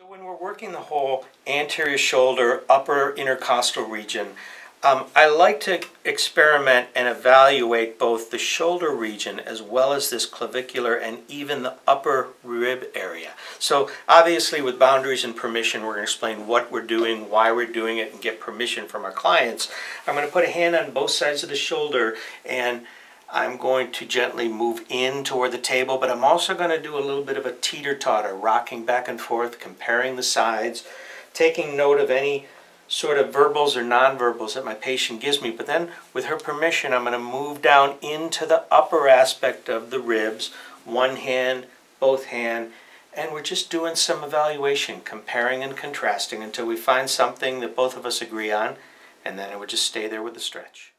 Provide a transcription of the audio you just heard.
So when we're working the whole anterior shoulder, upper intercostal region, um, I like to experiment and evaluate both the shoulder region as well as this clavicular and even the upper rib area. So obviously with boundaries and permission we're going to explain what we're doing, why we're doing it, and get permission from our clients. I'm going to put a hand on both sides of the shoulder and I'm going to gently move in toward the table, but I'm also going to do a little bit of a teeter-totter, rocking back and forth, comparing the sides, taking note of any sort of verbals or nonverbals that my patient gives me. But then, with her permission, I'm going to move down into the upper aspect of the ribs, one hand, both hand, and we're just doing some evaluation, comparing and contrasting until we find something that both of us agree on, and then it would just stay there with the stretch.